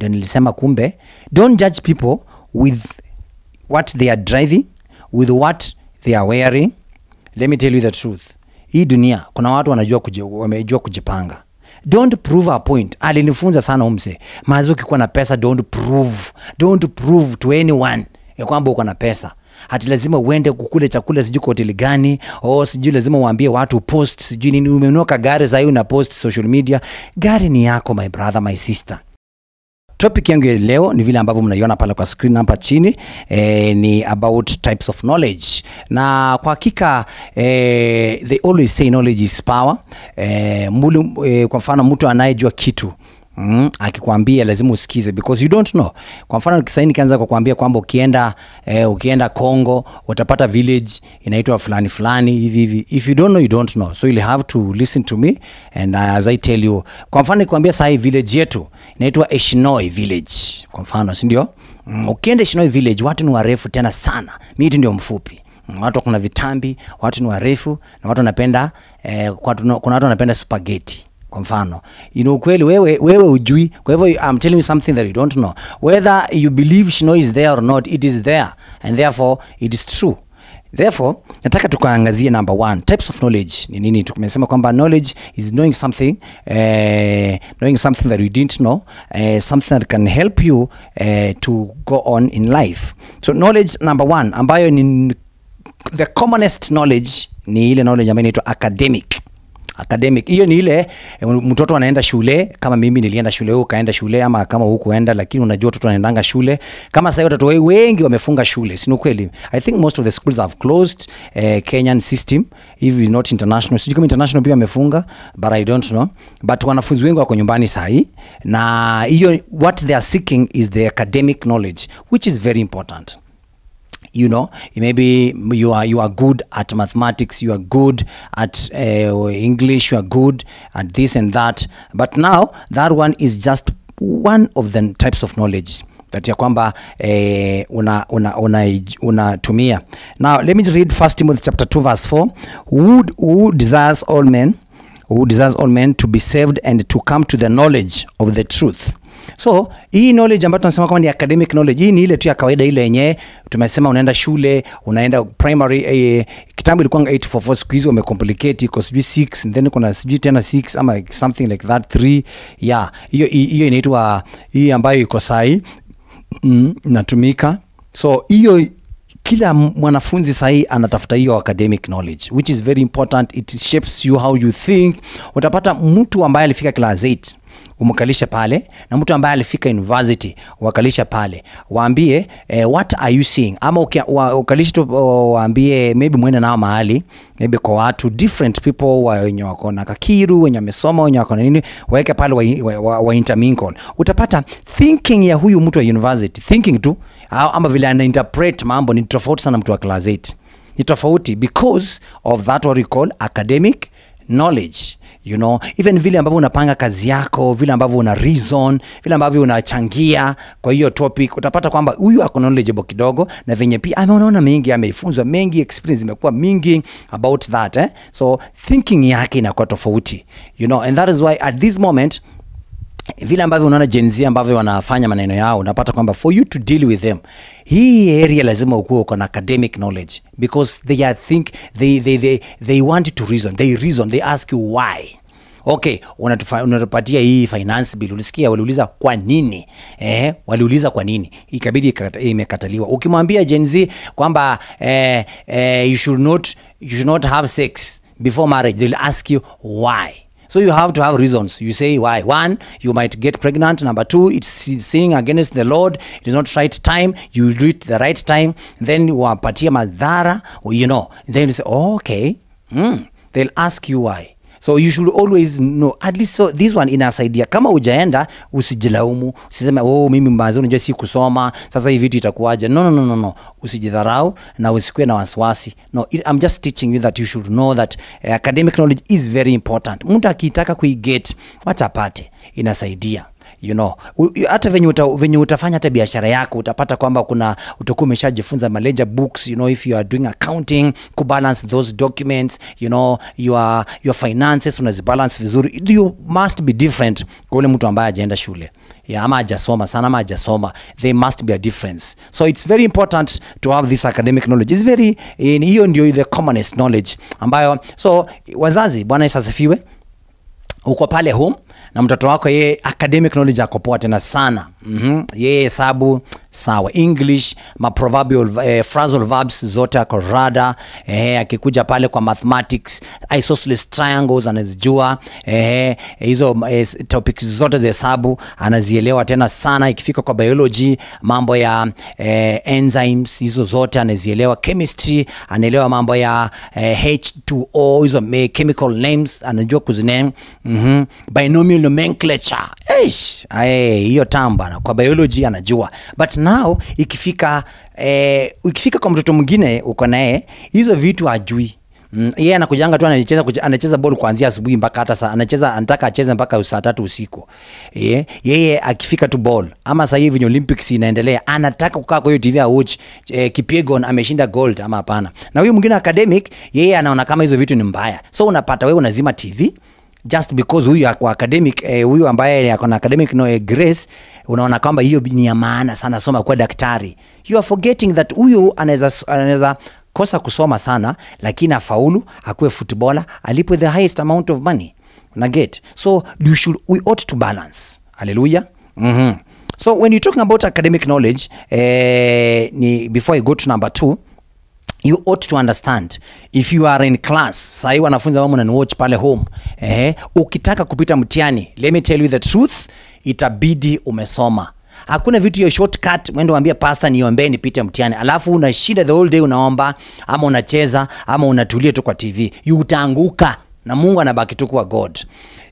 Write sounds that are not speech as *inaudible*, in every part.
ndio nilisema kumbe don't judge people with what they are driving with what they are wearing. Let me tell you the truth. Hii dunia kuna watu wanajua kuji, wamejua kujipanga. Don't prove a point. Alinifunza sana umse mazi ukikuwa na pesa don't prove. Don't prove to anyone ya kwamba uko na pesa. Hati lazima uende kukule chakula sijui kwa hoteli gani. O sijui lazima uambie watu post sijui nini. Umenuka gari sahii una post social media. Gari ni yako my brother my sister topic yangu ya leo ni vile ambavyo mnaiona pale kwa screen hapa chini eh, ni about types of knowledge. Na kwa hakika eh, they always say knowledge is power. Eh, mulu, eh, kwa mfano mtu anayejua kitu Mm, akikwambia lazima usikize because you don't know. Kwa mfano sasa nikaanza kukuambia kwamba ukienda eh, ukienda Congo utapata village inaitwa fulani fulani hivi hivi. If you don't know you don't know. So you'll have to listen to me and uh, as I tell you. Kwa mfano nikwambia sasa hii village yetu inaitwa Eshinoi village. Kwa mfano, si ndio? Mm, ukienda Eshinoi village watu ni warefu tena sana. Mimi ndio mfupi. Mm, Watu kuna vitambi, watu ni warefu na watu wanapenda eh, kuna watu wanapenda spaghetti kwa mfano you know, kweli wewe, wewe ujui kwa hivyo I'm telling you something that you don't know. Whether you believe Shino is there or not it is there and therefore it is true. Therefore nataka tukaangazie number one types of knowledge ni nini? Tumesema kwamba knowledge is knowing something uh, knowing something that you didn't know uh, something that can help you uh, to go on in life. So knowledge number one ambayo ni the commonest knowledge ni ile knowledge ambayo inaitwa academic academic. Hiyo ni ile eh, mtoto anaenda shule kama mimi nilienda shule wewe ukaenda shule ama kama hukuenda lakini unajua watoto wanaendanga shule. Kama sasa watoto wengi wamefunga shule si kweli i think most of the schools have closed eh, kenyan system. If it's not international sijui kama international pia wamefunga but i don't know. But wanafunzi wengi wako nyumbani sahi na hiyo what they are seeking is the academic knowledge which is very important you know maybe you are you are good at mathematics you are good at uh, english you are good at this and that. But now that one is just one of the types of knowledge that ya kwamba eh, una una una unatumia. Now let me read first timothy chapter 2 verse 4 who, who desires all men who desires all men to be saved and to come to the knowledge of the truth so hii knowledge ambayo tunasema kama ni academic knowledge hii ni ile tu ya kawaida ile yenyewe tumesema unaenda shule unaenda primary eh, kitambo ilikuwa 844 siku hizi wamecomplicate iko sijui 6 and then kuna sijui tena 6 ama something like that 3 yeah. Hiyo hiyo inaitwa hii ambayo iko sahi mm, natumika so hiyo kila mwanafunzi sahii anatafuta hiyo academic knowledge which is very important. It shapes you how you think. Utapata mtu ambaye alifika class 8 umkalishe pale na mtu ambaye alifika university wakalisha pale. Waambie eh, what are you seeing? Ama ukalisha tu waambie maybe mwende nao mahali maybe kwa watu different people wenye wako na kakiru wenye wamesoma wenye wako na nini waweke pale wa, wa, wa, wa intermingle. Utapata thinking ya huyu mtu wa university thinking tu ama vile ana interpret mambo ni tofauti sana mtu wa class 8 ni tofauti because of that what we call academic knowledge you know. Even vile ambavyo unapanga kazi yako vile ambavyo una reason vile ambavyo unachangia kwa hiyo topic utapata kwamba huyu ako knowledgeable kidogo na venye pia ameonaona mengi ameifunzwa mengi experience imekuwa mingi about that eh? so thinking yake inakuwa tofauti you know. And that is why at this moment vile ambavyo unaona Gen Z ambavyo wanafanya maneno yao unapata kwamba for you to deal with them hii area lazima ukuwe uko na academic knowledge because they are think they, they, they, they want to reason they reason they ask you why. Okay unatupatia hii finance bill ulisikia waliuliza kwa nini? Eh, waliuliza kwa nini? Ikabidi imekataliwa. Ukimwambia Gen Z kwamba eh, eh, you should not you should not have sex before marriage they'll ask you why So you have to have reasons. You say why. One, you might get pregnant. Number two, it's sinning against the Lord. It is not right time. You do it the right time. Then wapatia madhara, you know. Then you say, oh, okay. Mm. They'll ask you why. So you should always know at least so this one inasaidia. Kama ujaenda usijilaumu, usiseme oh, mimi mbazi unajua si kusoma, sasa hii vitu itakuwaje? No, no, no, no, no. Usijidharau na usikuwe na wasiwasi. No, it, I'm just teaching you that you should know that uh, academic knowledge is very important. Mtu akitaka kuiget watapate, inasaidia you know. Hata venye, uta, venye utafanya hata biashara yako utapata kwamba kuna utakuwa umeshajifunza maleja books you know if you are doing accounting kubalance those documents you know your, your finances unazibalance vizuri. You must be different kwa ule mtu ambaye ajaenda shule. Yeah, ama ajasoma sana ama ajasoma there must be a difference. So it's very important to have this academic knowledge. It's very in, hiyo ndio the commonest knowledge ambayo so wazazi bwana yesu asifiwe uko pale home na mtoto wako yeye academic knowledge ako poa tena sana mm-hmm. yeye hesabu sawa. English ma proverbial eh, phrasal verbs zote ako rada. Eh, akikuja pale kwa mathematics isosceles triangles anazijua. Eh, hizo eh, topics zote za hesabu anazielewa tena sana. Ikifika kwa biology mambo ya eh, enzymes hizo zote anazielewa. Chemistry anaelewa mambo ya eh, h2o hizo me- chemical names anajua kuziname mm-hmm. binomial nomenclature. Eish, hiyo tamba kwa biology anajua but now ikifika eh, ikifika kwa mtoto mwingine uko naye hizo vitu hajui Mm, yeye yeah, anakujanga tu anacheza anacheza ball kuanzia asubuhi mpaka hata saa anacheza anataka acheze mpaka saa tatu usiku. Yeah. Yeye akifika tu ball ama sasa hivi Olympics inaendelea anataka kukaa kwa hiyo TV watch eh, Kipyegon ameshinda gold ama hapana. Na huyu mwingine academic yeye yeah, anaona kama hizo vitu ni mbaya. So unapata wewe unazima TV just because huyu ako academic eh, huyu ambaye ako na academic no, eh, grace unaona kwamba hiyo ni ya maana sana soma kwa daktari. You are forgetting that huyu anaweza anaweza kosa kusoma sana lakini afaulu akuwe footballer alipwe the highest amount of money. Na get? So you should we ought to balance. Hallelujah. Mm-hmm. so when you're talking about academic knowledge eh, ni before i go to number two you ought to understand. If you are in class sahi wanafunzi ambao mnaniwatch pale home eh, ukitaka kupita mtihani let me tell you the truth itabidi umesoma. Hakuna vitu ya shortcut mwende waambia pasta niombee nipite mtihani. Alafu una shida the whole day unaomba ama unacheza ama unatulia tu kwa tv You utaanguka na mungu anabaki tu kuwa god.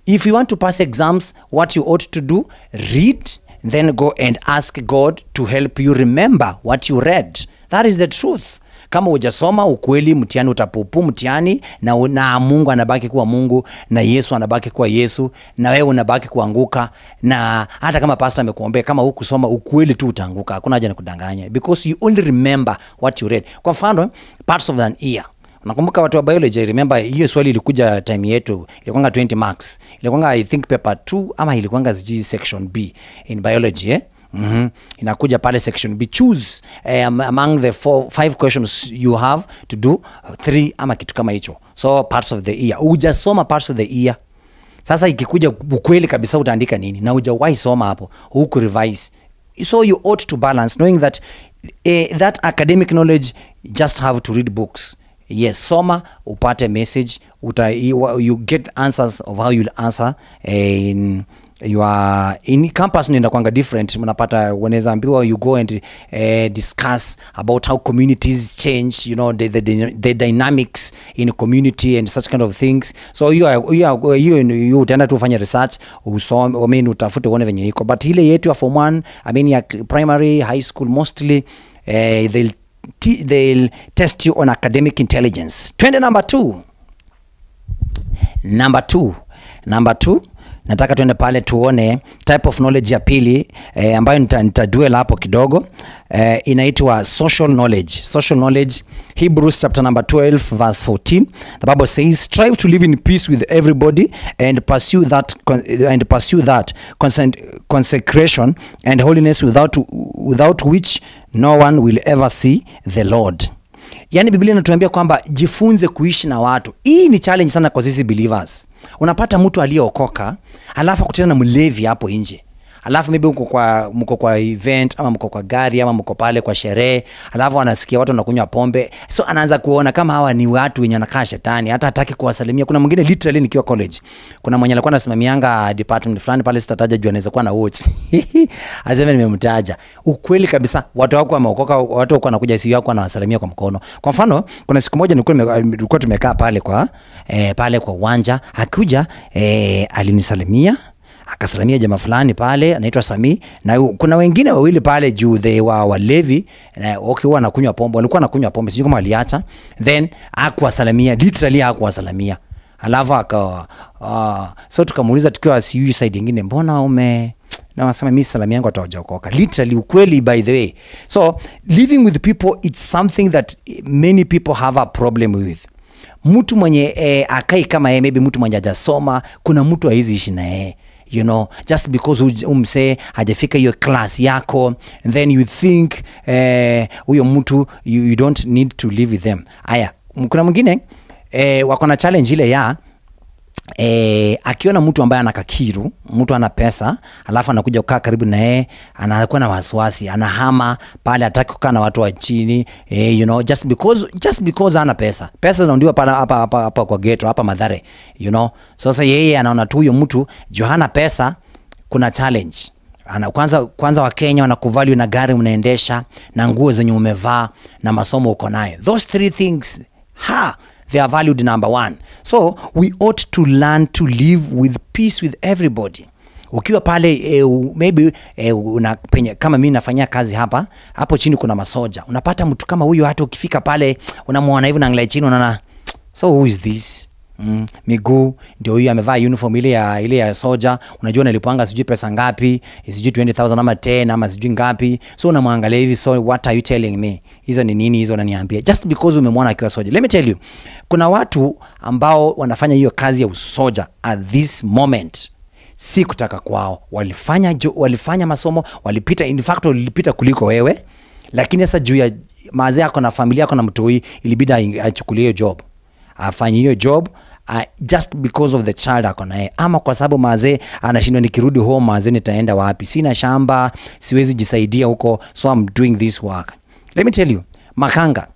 If you want to pass exams what you ought to do read then go and ask god to help you remember what you read. That is the truth kama hujasoma ukweli mtihani utapupu mtihani na, na mungu anabaki kuwa mungu na yesu anabaki kuwa yesu na wewe unabaki kuanguka na hata kama pasta amekuombea kama hukusoma ukweli tu utaanguka. Hakuna haja nakudanganya because you only remember what you read. Kwa mfano parts of an ear. Nakumbuka watu wa biology remember hiyo swali ilikuja time yetu ilikuwanga 20 marks. Ilikuwanga i think paper 2 ama ilikuwanga sijui section b in biology eh? Mm-hmm. inakuja pale section b. Choose um, among the four, five questions you have to do uh, three ama kitu kama hicho. So parts of the ear hujasoma parts of the year. sasa ikikuja ukweli kabisa utaandika nini? Na hujawahi soma hapo huku revise. So you ought to balance knowing that eh, that academic knowledge just have to read books. Yes soma upate message uta, you, you get answers of how you'll answer eh, in your in campus nenda kwanga different. Mnapata wanaweza ambiwa you go and uh, discuss about how communities change you know the, the, the, the dynamics in community and such kind of things. So hiyo hiyo utaenda tu ufanye research usome utafute uone venye iko. But ile yetu ya form 1 I mean ya primary high school mostly uh, they'll t- they'll test you on academic intelligence. Twende number 2 number 2 number 2 nataka tuende pale tuone type of knowledge ya pili e, ambayo nita, nitaduel hapo kidogo. E, inaitwa social knowledge. Social knowledge hebrews chapter number 12 verse 14 the bible says strive to live in peace with everybody and pursue that and pursue that consecration and holiness without without which no one will ever see the lord. Yani biblia inatuambia kwamba jifunze kuishi na watu. Hii ni challenge sana kwa sisi believers unapata mtu aliyeokoka alafu akutana na mlevi hapo nje alafu maybe mko kwa mko kwa event ama mko kwa gari ama mko pale kwa sherehe alafu anasikia watu wanakunywa pombe. So anaanza kuona kama hawa ni watu wenye wanakaa shetani hata hataki kuwasalimia. Kuna mwingine literally nikiwa college. Kuna mwenye alikuwa anasimamianga department fulani pale sitataja juu anaweza kuwa na watch *laughs* azeme nimemtaja. Ukweli kabisa watu wako wameokoka watu wako wanakuja si wako wanawasalimia kwa mkono. Kwa mfano kuna siku moja nilikuwa tumekaa pale kwa eh, pale kwa uwanja. Akuja eh, alinisalimia akasalamia jamaa fulani pale anaitwa Sami na kuna wengine wawili pale juu they wa walevi na okay, huwa anakunywa pombe, walikuwa wanakunywa pombe, sijui kama waliacha, then hakuwasalamia, literally hakuwasalamia, alafu aka uh, so tukamuuliza tukiwa sijui side nyingine, mbona ume na wasema mimi salamu yangu atawajaokoka literally ukweli by the way. So living with people it's something that many people have a problem with. Mtu mwenye eh, akai kama yeye maybe mtu mwenye hajasoma kuna mtu haizi ishi na yeye you know just because umsee hajafika hiyo class yako and then you think eh, uh, mtu you, you don't need to live with them. Aya kuna mwingine eh, wako na challenge ile ya E, akiona mtu ambaye ana kakiru mtu ana pesa alafu anakuja kukaa karibu na yeye anakuwa na wasiwasi anahama pale hataki kukaa na watu wa chini e, you know, just because, just because ana pesa. Pesa ndio pala hapa hapa hapa kwa ghetto hapa madhare you know. Sasa yeye anaona tu huyo mtu juu pesa kuna challenge. Ana, kwanza, kwanza wakenya wanakuvalue na gari unaendesha na nguo zenye umevaa na masomo uko naye, those three things ha they are valued number one. So we ought to learn to live with peace with everybody. Ukiwa pale eh, maybe eh, una, penye, kama mimi nafanyia kazi hapa hapo chini kuna masoja. Unapata mtu kama huyo hata ukifika pale unamwona hivi unaangalia chini unaona so who is this Mm, miguu ndio huyu amevaa uniform ile ya ile ya soja. Unajua nalipanga sijui pesa ngapi sijui 20000 ama 10 ama sijui ngapi. So unamwangalia hivi so what are you telling me? Hizo ni nini? Hizo unaniambia just because umemwona akiwa soja. Let me tell you kuna watu ambao wanafanya hiyo kazi ya usoja at this moment. Si kutaka kwao. Walifanya, jo, walifanya masomo walipita in fact walipita kuliko wewe. Lakini sasa juu ya mazee yako na familia yako na mtu huyu, ilibidi achukulie hiyo job afanye hiyo job uh, just because of the child ako naye. Ama kwa sababu mazee anashindwa nikirudi home mazee nitaenda wapi? Sina shamba siwezi jisaidia huko so I'm doing this work. Let me tell you makanga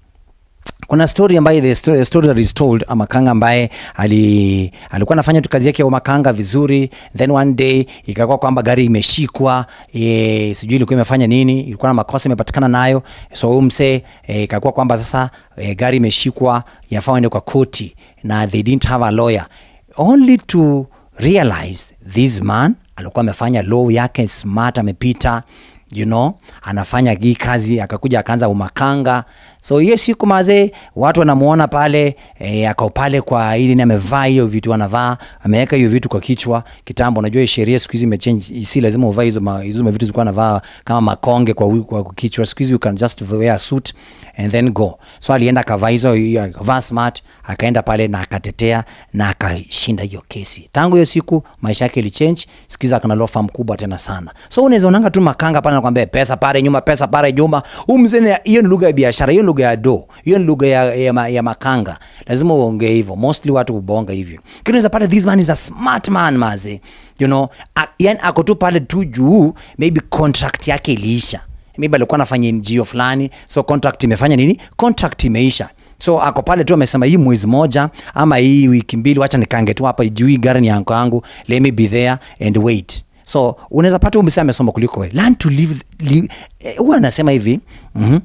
kuna story ambayo the story, story that is told a makanga ambaye ali, alikuwa anafanya tu kazi yake ya makanga vizuri then one day ikakuwa kwamba gari imeshikwa e, sijui ilikuwa imefanya nini ilikuwa na makosa imepatikana nayo so huyu msee e, ikakuwa kwamba sasa e, gari imeshikwa yafaa ende kwa koti na they didn't have a lawyer. Only to realize this man alikuwa amefanya law yake smart amepita you know anafanya hii kazi akakuja akaanza umakanga. So hiyo siku mazee watu wanamuona pale e, akao pale kwa ili ni amevaa hiyo vitu anavaa ameweka hiyo vitu kwa kichwa kitambo. Unajua sheria siku hizi imechange si lazima uvae hizo hizo vitu zilikuwa anavaa kama makonge kwa, kwa kichwa. Siku hizi you can just wear a suit and then go. So alienda akavaa hizo akavaa smart akaenda pale na akatetea na akashinda hiyo kesi. Tangu hiyo siku maisha yake ilichange. Sikiza kana law firm kubwa tena sana. So unaweza onanga tu makanga pale nakwambia pesa pale nyuma pesa pale nyuma. Huu mzee hiyo ni lugha ya biashara hiyo ni lugha ya do hiyo ni lugha ya, ya, ya makanga. Lazima uongee hivyo. Mostly watu hubonga hivyo. Lakini unaweza pata this man is a smart man maze you know yani ako tu pale tu juu maybe contract yake iliisha maybe alikuwa anafanya NGO fulani so contract imefanya nini? Contract imeisha. So ako pale tu amesema hii mwezi moja ama hii wiki mbili wacha nikange tu hapa juu gari ni yangu yangu let me be there and wait. So unaweza pata msee amesoma kuliko we learn to live, live eh, huwa anasema hivi mm-hmm.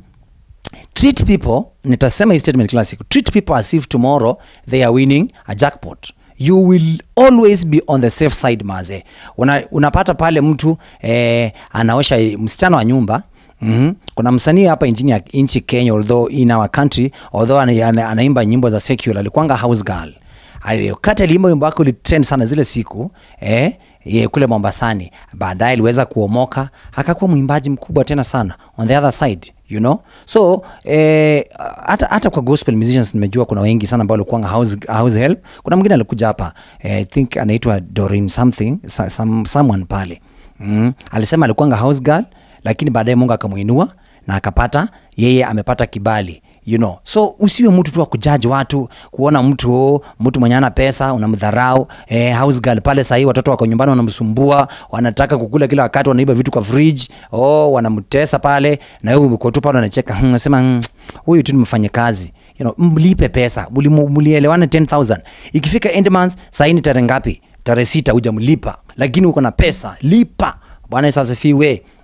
Treat people nitasema hii statement kila siku. Treat people as if tomorrow they are winning a jackpot. You will always be on the safe side maze. Una, unapata pale mtu eh, anaosha msichana wa nyumba Mm-hmm. kuna msanii hapa nchini nchi kenya although in our country although ana, ana, anaimba nyimbo za secular alikuanga house girl. Alikata limbo wimbo wake ulitrend sana zile siku eh, ye, kule mombasani. Baadaye aliweza kuomoka akakuwa mwimbaji mkubwa tena sana on the other side you know? So eh, hata hata kwa gospel musicians nimejua kuna wengi sana ambao walikuwa house, house help. Kuna mwingine alikuja hapa eh, i think anaitwa Doreen something some, someone pale. Mm. alisema alikuwa house girl lakini baadaye mungu akamuinua na akapata yeye amepata kibali you know. So usiwe mtu tu wa kujaji watu kuona mtu oh, mtu mwenye ana pesa unamdharau eh, house girl pale sahii watoto wako nyumbani wanamsumbua wanataka kukula kila wakati wanaiba vitu kwa fridge oh, wanamtesa pale na wewe uko tu pale unacheka hmm, unasema hmm, huyu tu nimfanye kazi you know, mlipe pesa mlielewane 10000 ikifika end month sahii ni tarehe ngapi? Tarehe sita hujamlipa. Lakini uko na pesa lipa. Bwana Yesu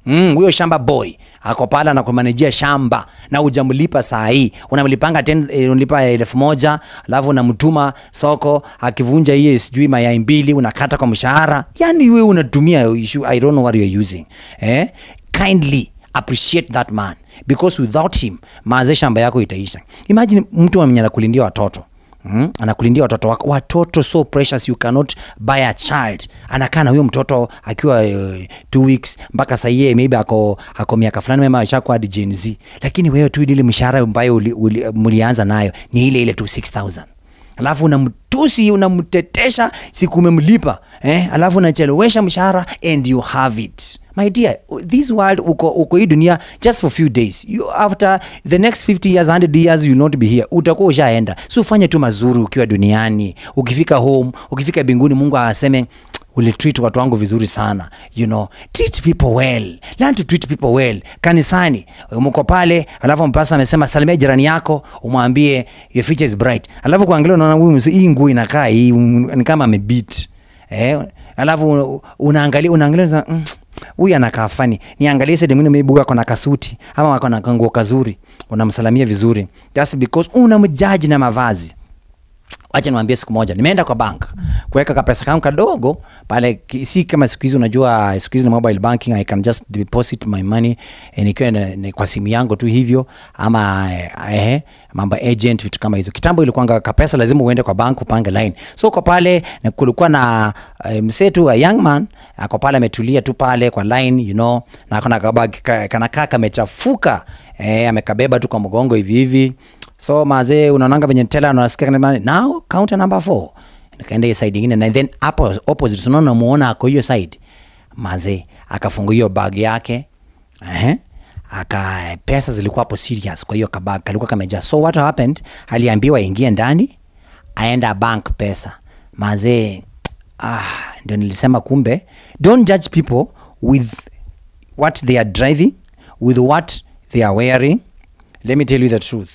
Mm, huyo shamba boy. Ako pale anakumanejia shamba na ujamlipa saa hii. Unamlipanga ten- eh, unalipa elfu moja alafu unamtuma soko akivunja hiyo sijui mayai mbili unakata kwa mshahara. Yani wewe unatumia issue, i don't know what you're using. Eh? kindly appreciate that man. Because without him maaze shamba yako itaisha. Imagine mtu mwenye anakulindia watoto Mm, anakulindia watoto wako. Watoto so precious you cannot buy a child. Anakaa na huyo mtoto akiwa uh, two weeks mpaka sasa yeye maybe ako, ako miaka fulani mema ashakuwa Gen Z. Lakini wewe tu ile mshahara ambayo mlianza nayo ni ile ile tu 6000 alafu unamtusi unamtetesha siku umemlipa eh? alafu unachelewesha mshahara and you have it. My dear this world uko, uko hii dunia just for few days. You, after the next 50 years 100 years you not be here. Utakuwa ushaenda. So ufanye tu mazuri ukiwa duniani. Ukifika home ukifika binguni mungu aseme ulitreat watu wangu vizuri sana you know. Treat people well. Learn to treat people well. Kanisani mko pale alafu mpasa amesema salimia jirani yako umwambie your future is bright. Alafu kuangalia unaona huyu hii nguo inakaa hii ni kama amebeat. Eh? Alafu unaangalia unaangalia mm, huyu anakaa fani niangalie sasa mwingine maybe ako na kasuti ama ako na kanguo kazuri. Unamsalamia vizuri. Just because unamjaji na mavazi wacha niwaambie siku moja nimeenda kwa bank kuweka kapesa kangu kadogo pale si kama siku hizi unajua siku hizi ni mobile banking i can just deposit my money eh, nikiwa kwa simu yangu tu hivyo ama eh, eh, mambo agent vitu kama hizo. Kitambo ilikuanga kapesa lazima uende kwa bank upange line. So kwa pale kulikuwa na eh, msee tu a young man ako pale ametulia tu pale kwa line you know na akona kabagi kanakaa kamechafuka eh, amekabeba tu kwa mgongo hivi hivi so mazee unaonanga venye tela unasikia kana now counter number 4 nikaenda hiyo side ingine na then hapo opposite unaona muona ako hiyo side. Mazee akafungua hiyo bag yake Eh? aka pesa zilikuwa hapo serious kwa hiyo kabag kalikuwa kamejaa. So what happened? Aliambiwa ingie ndani aenda bank pesa. Mazee ah, ndio nilisema kumbe don't judge people with what they are driving with what they are wearing. Let me tell you the truth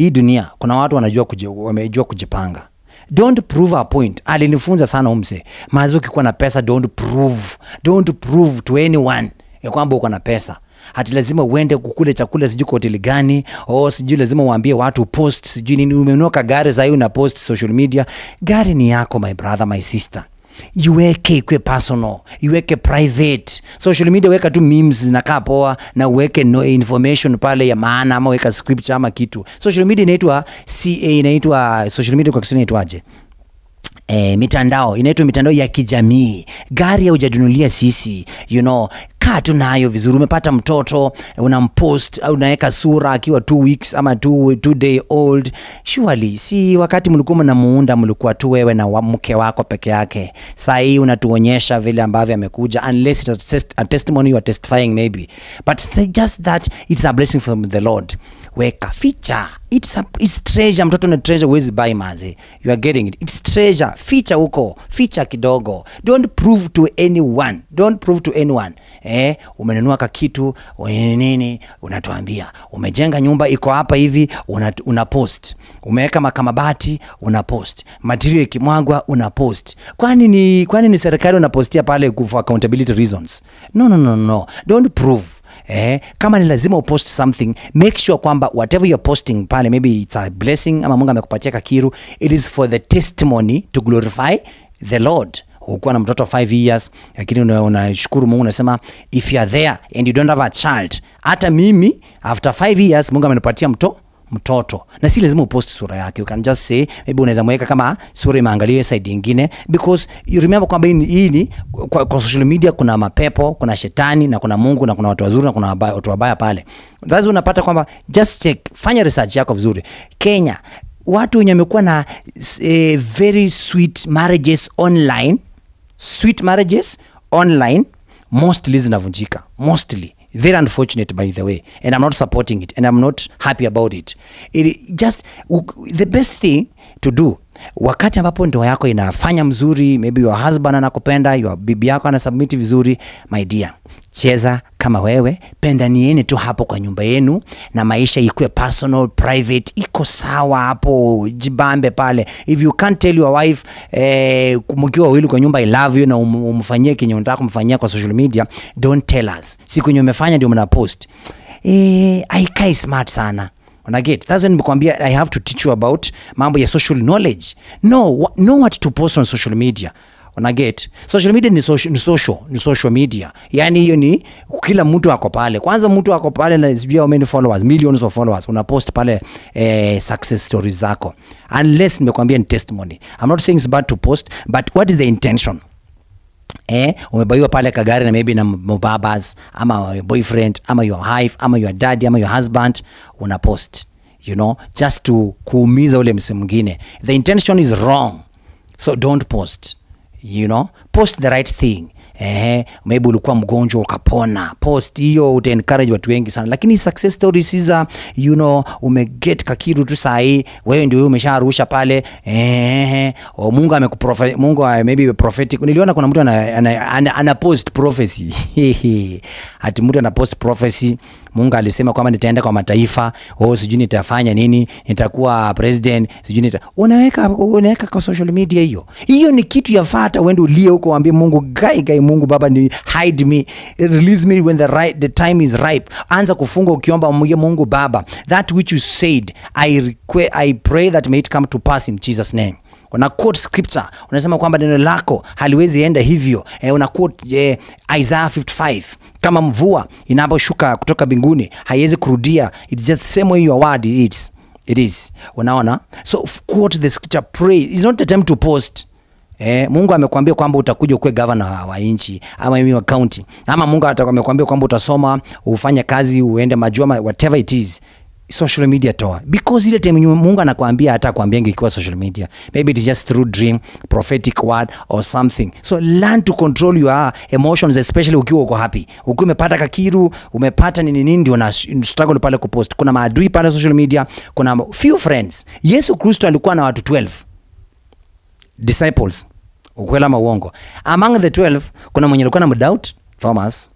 hii dunia kuna watu wanajua kuji, wamejua kujipanga. Don't prove a point. Alinifunza sana umse mazi ukikuwa na pesa don't prove. Don't prove to anyone ya kwamba uko na pesa. Hati lazima uende kukule chakula sijui kwa hoteli gani. O sijui lazima uambie watu post sijui nini. Umenoka gari zai una post social media. Gari ni yako my brother my sister iweke ikwe personal. Iweke private. Social media weka tu memes zinakaa poa na uweke no information pale ya maana ama weka script ama kitu. Social media inaitwa ca inaitwa social media kwa kiswahili inaitwaje E, mitandao inaitwa mitandao ya kijamii. Gari haujanunulia sisi you know. Kaa tu nayo vizuri umepata mtoto unampost au unaweka sura akiwa two weeks ama two, two day old. Surely si wakati mlikuwa mnamuunda mlikuwa tu wewe na mke wako peke yake. Saa hii unatuonyesha vile ambavyo amekuja unless it's a, a testimony you are testifying maybe. But just that it's a blessing from the lord weka feature. It's, a, it's treasure. Mtoto na treasure huwezi buy manze, you are getting it. It's treasure. Feature huko. Feature kidogo. Don't prove to anyone. Don't prove to anyone. Eh umenunua ka kitu nini unatuambia. Umejenga nyumba iko hapa hivi una, una post. Umeweka makamabati una post. Material ikimwagwa una post. Kwani ni kwani ni serikali unapostia pale for accountability reasons? No no no no. Don't prove eh, kama ni lazima upost something make sure kwamba whatever you're posting pale maybe it's a blessing ama mungu amekupatia kakiru it is for the testimony to glorify the lord. Ukuwa na mtoto 5 years lakini una- unashukuru mungu unasema if you are there and you don't have a child hata mimi after 5 years mungu amenipatia mto mtoto. Na si lazima upost sura yake. You can just say maybe unaweza mweka kama sura imeangalia side nyingine, because you remember kwamba hii ni- kwa, kwa social media kuna mapepo kuna shetani na kuna mungu na kuna watu wazuri na kuna watu wabaya pale. Thats unapata kwamba just check fanya research yako vizuri. Kenya watu wenye wamekuwa na eh, very sweet marriages online sweet marriages online mostly zinavunjika mostly very unfortunate by the way and i'm not supporting it and i'm not happy about it, it just the best thing to do wakati ambapo ndoa yako inafanya mzuri maybe your husband anakupenda your bibi yako anasubmiti vizuri my dear cheza kama wewe. Pendanieni tu hapo kwa nyumba yenu na maisha ikuwe personal private. Iko sawa hapo. Jibambe pale. If you can't tell your wife eh, mkiwa wawili kwa nyumba i love you na um, umfanyie kenye unataka kumfanyia kwa social media don't tell us. Siku yenye umefanya ndio mna post. Eh, aikai smart sana. Unaget thats when i have to teach you about mambo ya social knowledge. Know, wha- know what to post on social media unaget social media ni social, ni social, ni social media. Yani hiyo ni kila mtu ako pale. Kwanza mtu ako pale na sijui how many followers millions of followers una post pale eh, success stories zako. Unless nimekwambia ni testimony. I'm not saying it's bad to post but what is the intention? Eh, umebaiwa pale kagari na maybe na mubabas ama your boyfriend ama your wife ama your daddy ama your husband una post you know just to kuumiza ule mse mwingine. The intention is wrong. So don't post you know post the right thing. Eh, maybe ulikuwa mgonjwa ukapona. Post hiyo uta encourage watu wengi sana. Lakini success stories za you know umeget kakiru tu saa hii, wewe ndio umesharusha pale. Eh, o mungu amekuprofe mungu maybe prophetic. Niliona kuna mtu ana, ana, ana, ana post prophecy. *laughs* Ati mtu ana post prophecy mungu alisema kwamba nitaenda kwa mataifa. Oh, sijui nitafanya nini. Nitakuwa president. Sijui nita unaweka unaweka kwa social media hiyo. Hiyo ni kitu yafaa hata uende ulie huko waambie mungu gai gai mungu baba ni hide me. Release me when the right the time is ripe. Anza kufunga ukiomba mwambie mungu baba that which you said i request, i pray that may it come to pass in jesus name. Una quote scripture. Unasema kwamba neno lako haliwezi enda hivyo. Eh, una quote eh, isaiah 55 kama mvua inaposhuka kutoka mbinguni haiwezi kurudia. It's just same way your word is. It is. Unaona? So quote the scripture pray. It's not the time to post. Eh, mungu amekwambia kwamba utakuja kuwa governor wa, nchi ama mimi wa county. Ama mungu atakwambia kwamba utasoma ufanye kazi uende majua ma- whatever it is social media toa. Because ile time mungu anakuambia hata kuambia ikiwa social media maybe it is just through dream prophetic word or something. So learn to control your emotions especially ukiwa uko happy. Ukiwa umepata kakiru umepata nini nini ndio na struggle pale kupost. Kuna maadui pale social media kuna few friends. Yesu kristo alikuwa na watu 12 disciples. Ukwela ama uongo? Among the 12 kuna mwenye alikuwa na mdoubt thomas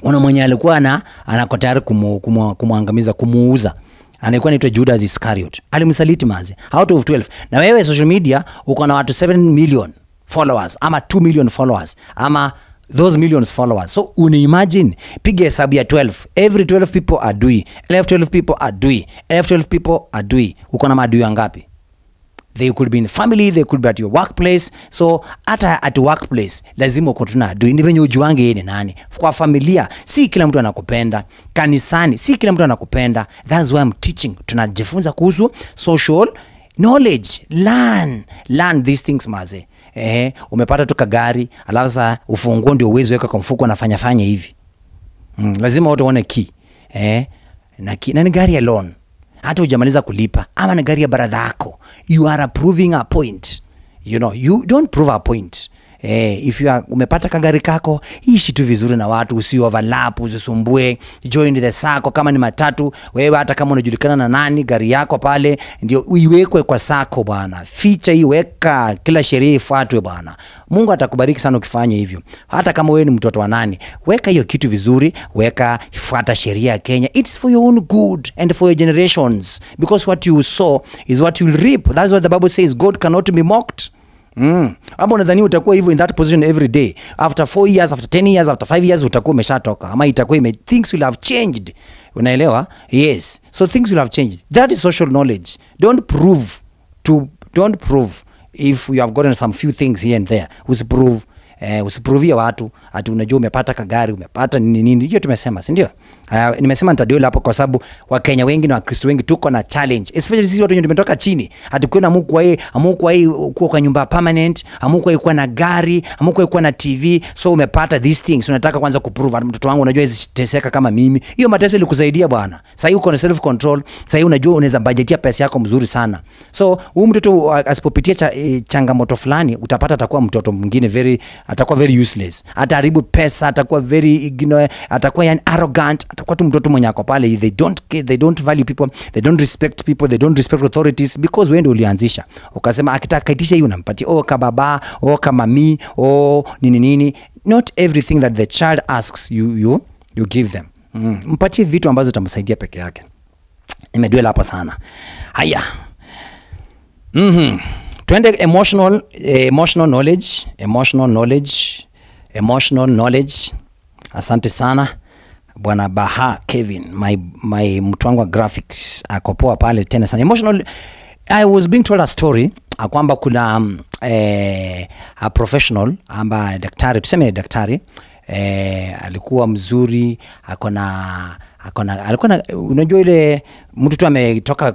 kuna mwenye alikuwa na anako tayari kumu, kumu, kumwangamiza kumuuza. Anaikuwa naitwa judas iscariot. Alimsaliti mazi out of 12 na wewe social media uko na watu 7 million followers ama 2 million followers ama those millions followers. So una imagine piga hesabu ya 12 every 12 people adui 12 people adui 12 people adui uko na maadui wangapi they could be in family they could be at your workplace. So hata at workplace lazima uko tuna adui ni venye ujuange ni nani. Kwa familia si kila mtu anakupenda. Kanisani si kila mtu anakupenda. That's why I'm teaching. Tunajifunza kuhusu social knowledge. Learn learn these things maze. Eh, umepata tu kagari alafu sasa ufunguo ndio uwezo weka kwa mfuko anafanya fanya hivi. Mm, lazima wote uone ki eh, na, ki, na ni gari ya loan hata hujamaliza kulipa ama ni gari ya baradha yako. You are approving a point. You know you don't prove a point Eh, if you are, umepata kagari kako ishi tu vizuri na watu usi overlap usisumbue join the sako kama ni matatu wewe hata kama unajulikana na nani gari yako pale ndio iwekwe kwa sako bwana. Ficha iweka kila sheria ifuatwe bwana. Mungu atakubariki sana ukifanya hivyo. Hata kama wewe ni mtoto wa nani weka hiyo kitu vizuri weka fuata sheria ya kenya. It is for your own good and for your generations. Because what you sow is what you will reap that's what the bible says god cannot be mocked Mm. ama unadhani utakuwa hivyo in that position every day? After 4 years after 10 years after 5 years utakuwa umeshatoka? Ama itakuwa ime things will have changed? Unaelewa? Yes. So things will have changed. That is social knowledge. Don't prove to don't prove if you have gotten some few things here and there. Usiprove eh, usiprovie watu ati unajua umepata kagari umepata nini nini. Hiyo tumesema si ndio uh, nimesema nitadio hapo kwa sababu wakenya wengi na wakristo wengi tuko na challenge. Especially sisi watu wenye tumetoka chini hatukuwa amukuwai yeye kuwa kwa nyumba permanent amukuwai kuwa na gari amukuwai kuwa na tv so umepata these things unataka kwanza kuprove. Mtoto wangu unajua hizi teseka kama mimi. Hiyo mateso ilikusaidia bwana. Sahii uko na self control sahii unajua unaweza budgetia pesa yako mzuri sana. So huyu mtoto asipopitia cha, e, changamoto fulani utapata atakuwa mtoto mwingine very atakuwa very useless. Ataharibu pesa atakuwa very know, atakuwa yani arrogant atakuwa tu mtoto mwenye ako pale they don't care, they don't value people they don't respect people they don't respect authorities because wewe ndio ulianzisha. Ukasema akitaka kaitisha hiyo unampatia oh kababa oh kamami oh nini nini. Not everything that the child asks you you you give them. Mm. mpatie vitu ambazo utamsaidia peke yake. Nimedwela hapa sana. Haya. Mm-hmm. twende emotional eh, emotional knowledge emotional knowledge emotional knowledge. Asante sana bwana baha kevin my, my mtu wa graphics akopoa pale tena sana. Emotional i was being told a story kwamba kuna um, eh, a professional amba daktari tuseme daktari eh, alikuwa mzuri akona akona alikuwa na unajua ile mtu tu ametoka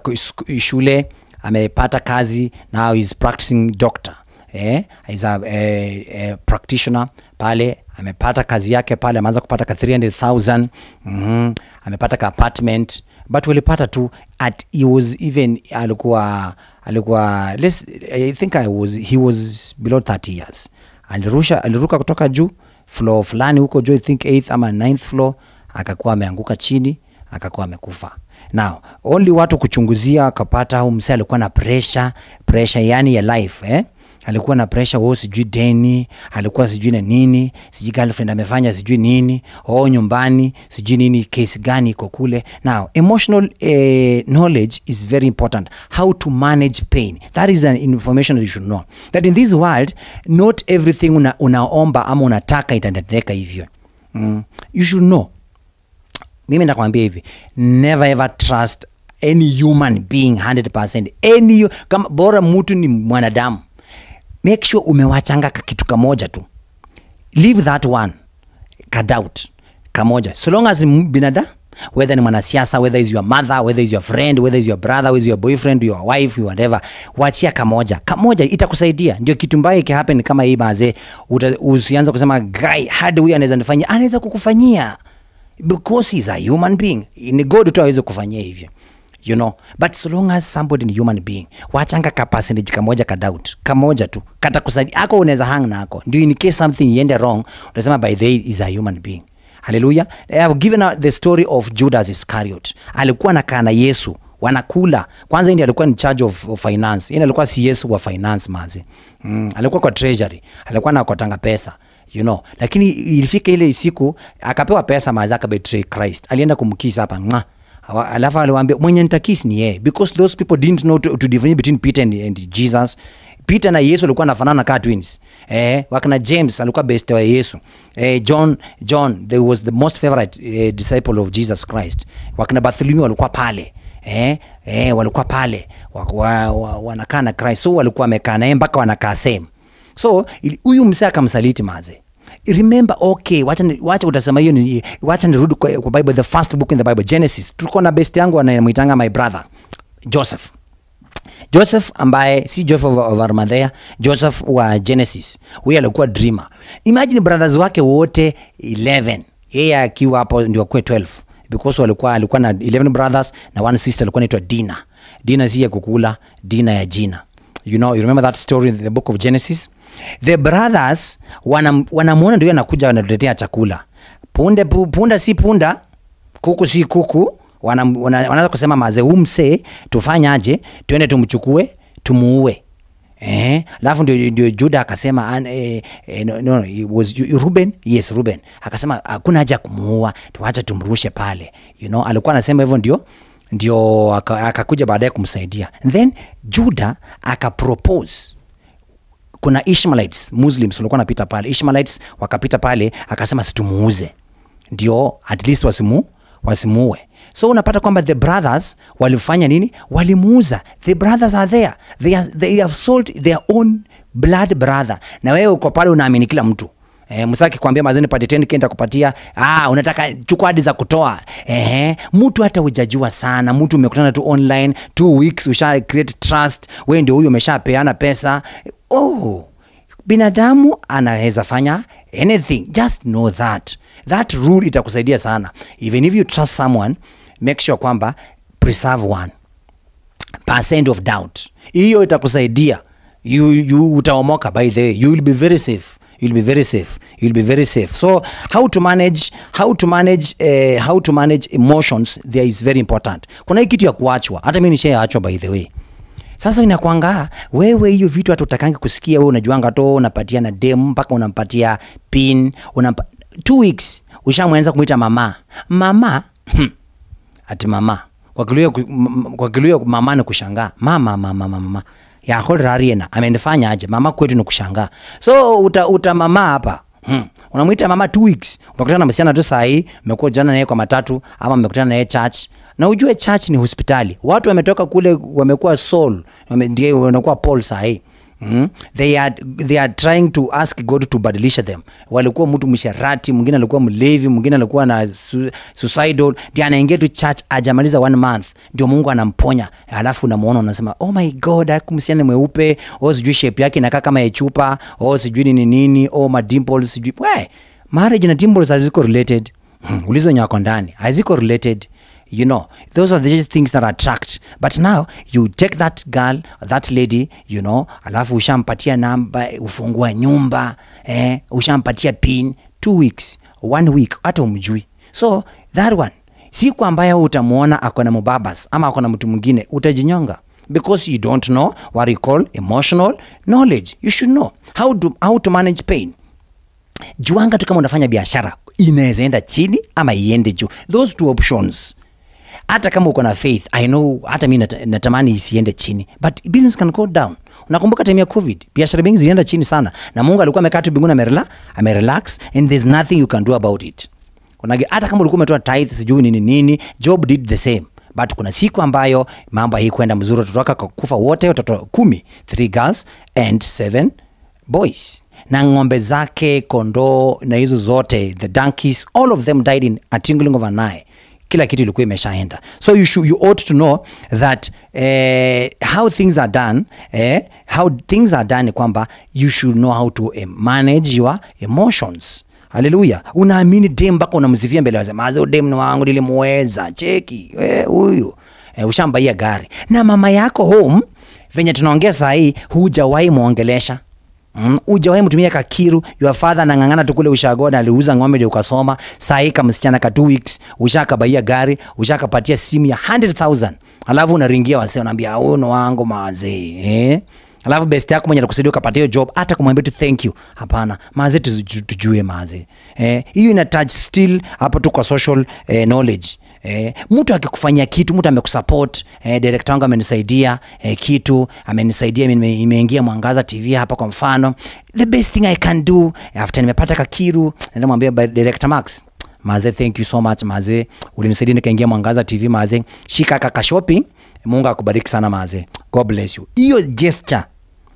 shule amepata kazi now is practicing doctor eh, is a eh, a practitioner pale amepata kazi yake pale ameanza kupata ka 300000 mm-hmm. amepata ka apartment but walipata tu at he was even alikuwa alikuwa let's, i think I was, he was below 30 years alirusha aliruka kutoka juu floor fulani huko juu i think 8th ama 9th floor akakuwa ameanguka chini akakuwa amekufa now only watu kuchunguzia akapata au msee alikuwa na pressure pressure yani ya life eh? Alikuwa na presha, oh, sijui deni alikuwa sijui na nini sijui girlfriend amefanya sijui nini oh, nyumbani sijui nini kesi gani iko kule. Now emotional eh, knowledge is very important. How to manage pain. That is an information that you should know. That in this world not everything una, unaomba ama unataka itatendeka hivyo. Mm. you should know. Mimi nakwambia hivi never ever trust any human being 100% any kama bora mtu ni mwanadamu make sure umewachanga kitu kamoja tu. Leave that one. Kadoubt kamoja. So long as binada whether ni mwanasiasa whether is your mother whether is your friend whether is your brother whether is your boyfriend your wife whatever wachia kamoja. Kamoja itakusaidia. Ndio kitu mbaya ikihappen kama hii maze usianza kusema guy hadi huyu anaweza nifanyia. Anaweza kukufanyia. Because he's a human being. Ni god tu aweze kufanyia hivyo you know. But so long as somebody ni human being wachanga ka percentage kamoja ka doubt kamoja tu kata kusaidia ako unaweza hang nako ndio in case something iende wrong utasema by the is a human being. Haleluya i have given out the story of judas iscariot. Alikuwa nakaa na yesu wanakula. Kwanza ndi alikuwa in charge of, of finance. Ini alikuwa si yesu wa finance mazi mm, alikuwa kwa treasury. Alikuwa nakotanga pesa you know. Lakini ilifika ile siku akapewa pesa mazi akabetray christ. Alienda kumkisa hapa mwa alafu aliwaambia mwenye nitakisi ni yeye. Because those people didn't know to, to differentiate between peter and, and jesus. Peter na yesu alikuwa anafanana kama twins eh, wakina james alikuwa best wa yesu. Eh, john john the was the most favorite eh, disciple of jesus christ. Wakina bartholomew walikuwa pale. Eh, eh, walikuwa pale. Wa, wa na christ. So walikuwa wamekaa naye mpaka wanakaa same. So huyu msee akamsaliti maze remember okay wacha wacha utasema hiyo ni wacha nirudi kwa, kwa bible the first book in the bible genesis. Tuko na best yangu anayemwitanga my brother joseph. Joseph ambaye si joseph of arimathea joseph wa genesis. Huyu alikuwa dreamer. Imagine brothers wake wote 11 yeye akiwa hapo ndio kwa 12 because walikuwa alikuwa na 11 brothers na one sister alikuwa anaitwa dina. Dina si ya kukula dina ya jina. You know you remember that story in the book of genesis the brothers wanamwona wana ndio anakuja wanatuletea chakula punde pu, punda si punda kuku si kuku wanaanza wana, kusema maze umse tufanyaje twende tumchukue tumuue Eh, alafu ndio, ndio Juda akasema eh, eh, no, no, was Ruben, yes Ruben akasema hakuna haja kumuua, tuacha tumrushe pale. You know, alikuwa anasema hivyo ndio ndio akakuja baadaye kumsaidia. Then Juda akapropose kuna Ishmaelites Muslims walikuwa wanapita pale, Ishmaelites wakapita pale, akasema situmuuze, ndio at least wasimu wasimuue. So unapata kwamba the brothers walifanya nini? Walimuuza. The brothers are there, they, are, they have sold their own blood brother, na wewe uko pale unaamini kila mtu. Eh, Musa akikwambia mazeni pati 10 kenda kupatia. Ah, unataka chukua hadi za kutoa. Ehe, mtu hata hujajua sana, mtu umekutana tu online two weeks, usha create trust, wewe ndio huyo umeshapeana pesa oh, binadamu anaweza fanya anything, just know that. That rule itakusaidia sana. Even if you trust someone, make sure kwamba preserve one percent of doubt, hiyo itakusaidia. You, you utaomoka. By the way, you will be very safe. You'll be very safe. You'll be very safe. So how to manage how to manage uh, how to manage emotions there is very important. Kuna hii kitu ya kuachwa. Hata mimi nishaachwa by the way sasa inakwanga wewe hiyo vitu hata utakangi kusikia wewe unajuanga to unapatia na dem mpaka unampatia pin unampa two weeks ushamwanza kumwita mama. Mama ati mama kwa Kiluya kwa Kiluya mama ni kushangaa. Mama mama mama ya yaholrariena amenifanya aje? Mama kwetu ni kushangaa. So uta, uta mama hapa hmm. Unamwita mama two weeks umekutana na msichana tu sahii umekuwa jana naye kwa matatu ama umekutana naye church. Na ujue church ni hospitali. Watu wametoka kule wamekuwa sol wame, ndio wanakuwa paul sahii Mm? They, are, they are trying to ask god to badilisha them. Walikuwa mtu msharati mwingine alikuwa mlevi mwingine alikuwa na su, suicidal. Ndio anaingia tu church ajamaliza one month ndio mungu anamponya. Alafu unamuona unasema oh my god akumsiana mweupe. O sijui shape yake inakaa kama ya chupa. O sijui nini nini. O madimples sijui. We marriage na dimples haziko related. Hmm, ulizo nyako ndani haziko related you know. Those are the things that attract. But now you take that girl that lady you know alafu ushampatia namba ufungua nyumba eh, ushampatia pin two weeks one week hata umjui. So that one siku ambayo utamwona ako na mubabas ama ako na mtu mwingine utajinyonga. Because you don't know what you call emotional knowledge. You should know how to, how to manage pain. Juanga tu kama unafanya biashara inaweza enda chini ama iende juu. Those two options hata kama uko na faith i know hata mi nat natamani isiende chini. But business can go down. Unakumbuka time ya covid? Biashara mingi zilienda chini sana. Na mungu alikuwa amekaa tu binguni amerela amerelax and there's nothing you can do about it. Kunage, hata kama ulikuwa umetoa tithe sijui nini nini job did the same. But kuna siku ambayo mambo haikwenda mzuri watoto wake kufa wote watoto kumi three girls and seven boys. Na ng'ombe zake kondoo na hizo zote the donkeys all of them died in a twinkling of an eye kila kitu ilikuwa imeshaenda. So you, should, you ought to know that eh, how things are done eh, how things are done kwamba you should know how to eh, manage your emotions. Haleluya unaamini dem mpaka unamzivia mbele wasemaze dem ni wangu nilimuweza cheki huyu. Eh, ushambaia gari. Na mama yako home venye tunaongea saa hii hujawahi mwongelesha Mm, ujawahi mtumia kakiru? Your father anang'ang'ana tu kule ushagona aliuza ng'ombe ndio ukasoma. Sahii kamsichana ka 2 weeks ushakabaia gari ushakapatia simu ya 100000 alafu unaringia wase unaambia uno wangu mazee eh? alafu best yako mwenye anakusaidia ukapatia job hata kumwambia tu thank you. Hapana. Maze tujue maze eh, hiyo ina touch still hapo tu kwa social eh, knowledge Eh, mtu akikufanyia kitu mtu amekusupport eh, director wangu amenisaidia eh, kitu amenisaidia imeingia mwangaza tv hapa kwa mfano. The best thing i can do after nimepata kakiru naenda mwambia "Ba- director max maze thank you so much maze ulinisaidia nikaingia mwangaza tv maze shika kaka shopping mungu akubariki sana maze. God bless you. Hiyo gesture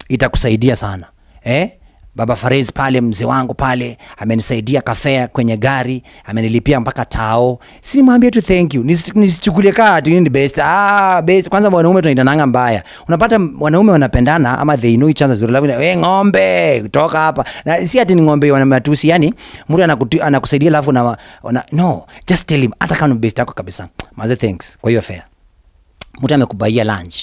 itakusaidia sana. Eh? Baba Farez pale mzee wangu pale amenisaidia kafea kwenye gari amenilipia mpaka tao. Simwambie tu thank you nisichukulie kaa tu ni best. Ah best. Kwanza wanaume tunaitananga mbaya. Unapata wanaume wanapendana ama they know each other zuri lavu we ng'ombe toka hapa. Na si ati ni ng'ombe wana matusi yani mtu anakusaidia alafu na, na no just tell him hata kama ni best yako kabisa. Maze thanks. Kwa hiyo fare mtu amekubaia lunch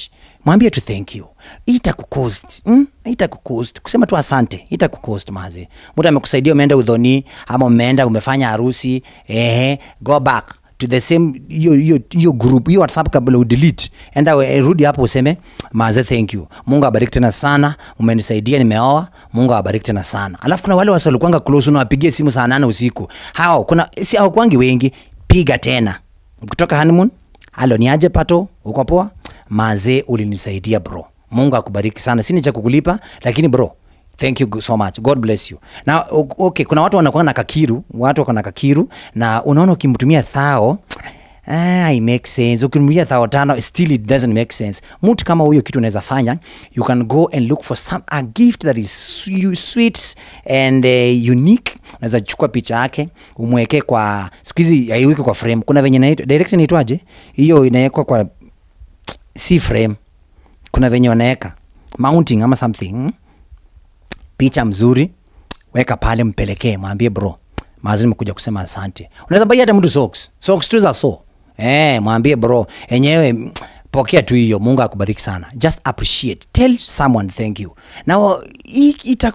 mwambie tu thank you. Itakucost mm? itakucost kusema tu asante itakucost mazi. Mtu amekusaidia umeenda udhoni ama umeenda umefanya harusi ehe go back to the same hiyo hiyo hiyo group hiyo whatsapp kabla enda we- rudi hapo useme maze thank you. Mungu abariki tena sana. Umenisaidia nimeoa. Mungu abariki tena sana. Alafu kuna wale close unawapigia simu saa nane usiku. Hao kuna si hawakwangi wengi. Piga tena. Kutoka honeymoon halo ni aje pato? Uko poa? Mazee ulinisaidia bro. Mungu akubariki sana. Sini cha kukulipa lakini bro thank you so much. God bless you. Na okay kuna watu wanakuwa na kakiru watu wako na kakiru na unaona ukimtumia thao Ah, make makes sense. Ukimtumia thao tano still it doesn't make sense. Mtu kama huyo kitu unaweza fanya you can go and look for some a gift that is su- sweet and uh, unique. Unaweza chukua picha yake umweke kwa siku hizi haiweki kwa frame. Kuna venye inaitwa direct inaitwaje? Hiyo inawekwa kwa si frame. Kuna venye wanaweka mounting ama something. Picha mzuri weka pale mpelekee mwambie bro mazi nimekuja kusema asante. Unaweza bai hata mtu socks. Socks tu za so eh mwambie bro enyewe pokea tu hiyo mungu akubariki sana. Just appreciate. Tell someone thank you. Na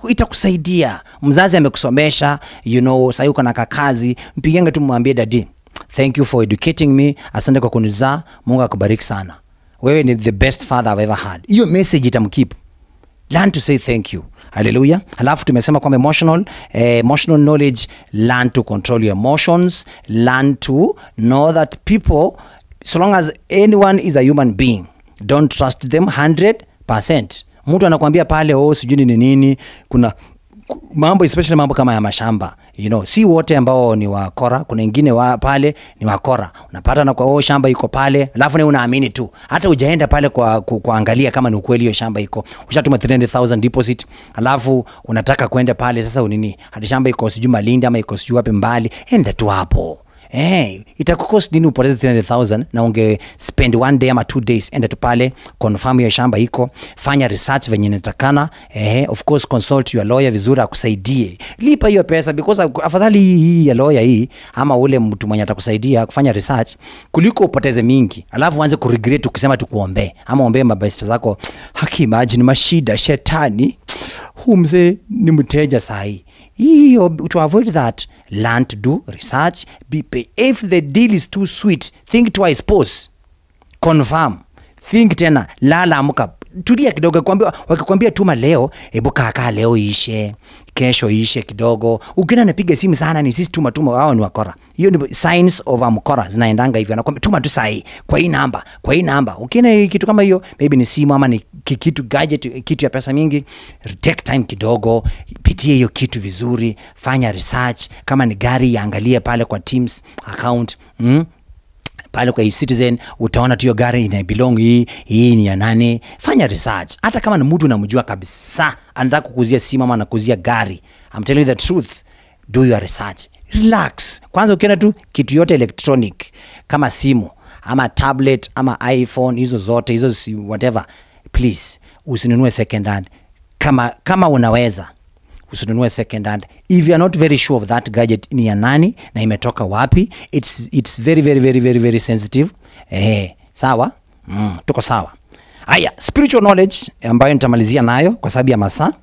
itakusaidia. Ita mzazi amekusomesha you know sasa uko na kakazi mpigenge tu mwambie dadi thank you for educating me. Asante kwa kunizaa. Mungu akubariki sana. Wewe ni the best father I've ever had. Hiyo message itamkeep learn to say thank you. Haleluya alafu tumesema kwamba emotional eh, emotional knowledge learn to control your emotions learn to know that people so long as anyone is a human being don't trust them 100 mtu anakuambia pale oh sijui ni nini kuna ku- mambo especially mambo kama ya mashamba you know, si wote ambao ni wakora. Kuna wengine wa pale ni wakora, unapata na kwa oh, shamba iko pale, alafu nawe unaamini tu, hata ujaenda pale kwa ku, kuangalia kama ni ukweli hiyo shamba iko, ushatuma 300,000 deposit, alafu unataka kwenda pale sasa unini, hadi shamba iko sijui Malindi ama iko sijui wapi mbali, enda tu hapo Hey, itakukost nini upoteze 300,000 na unge spend one day ama two days, enda tu pale confirm hiyo shamba iko, fanya research venye. Eh, of course consult your lawyer vizuri akusaidie, lipa hiyo pesa because afadhali hii ya lawyer hii ama ule mtu mwenye atakusaidia kufanya research kuliko upoteze mingi, alafu uanze kuregret ukisema tukuombee ama ombee zako. Haki imagine mashida shetani, huu mzee ni mteja to avoid that learn to do research be if the deal is too sweet think twice pause confirm think tena lala amka tulia kidogo kwambia wakikwambia tuma leo hebu kaakaa leo ishe kesho iishe kidogo. Ukiona napiga simu sana ni sisi tuma tuma wao ni wakora. Hiyo ni signs of a mkora zinaendanga hivyo. Anakwambia tuma tu sahi kwa hii namba kwa hii namba. Ukiona kitu kama hiyo maybe ni simu ama ni ki- kitu gadget kitu ya pesa mingi take time kidogo pitie hiyo kitu vizuri fanya research. Kama ni gari iangalie pale kwa teams account mm? Pale kwa citizen utaona tu hiyo gari ina belong hii hii ni ya nani. fanya research. Hata kama ni mtu unamjua kabisa anataka kukuzia simu ama anakuzia gari I'm telling you the truth. Do your research. Relax. Kwanza ukiona tu kitu yote electronic kama simu ama tablet ama iphone hizo zote hizo whatever please usinunue second hand kama kama unaweza usinunue second hand. If you are not very sure of that gadget ni ya nani na imetoka wapi it's, it's very very very very very sensitive. Eh, sawa? Mm, tuko sawa. Haya spiritual knowledge ambayo nitamalizia nayo kwa sababu ya masaa.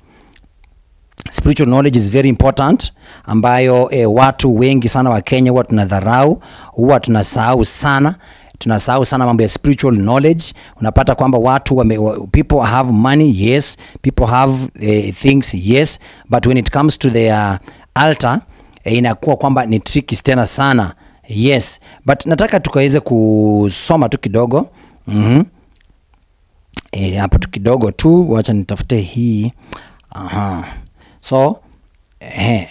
Spiritual knowledge is very important ambayo eh, watu wengi sana wa Kenya huwa tunadharau, huwa tunasahau sana tunasahau sana mambo ya spiritual knowledge. Unapata kwamba watu wame, people have money yes, people have uh, things yes, but when it comes to their altar eh, inakuwa kwamba ni tricky tena sana yes, but nataka tukaweze kusoma tu kidogo mm-hmm. E, hapa tu kidogo tu, wacha nitafute hii. Aha. So eh,